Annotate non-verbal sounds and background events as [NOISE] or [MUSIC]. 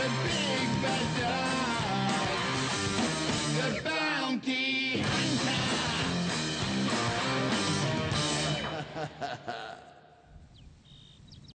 the big bad dog, the bounty hunter. [LAUGHS]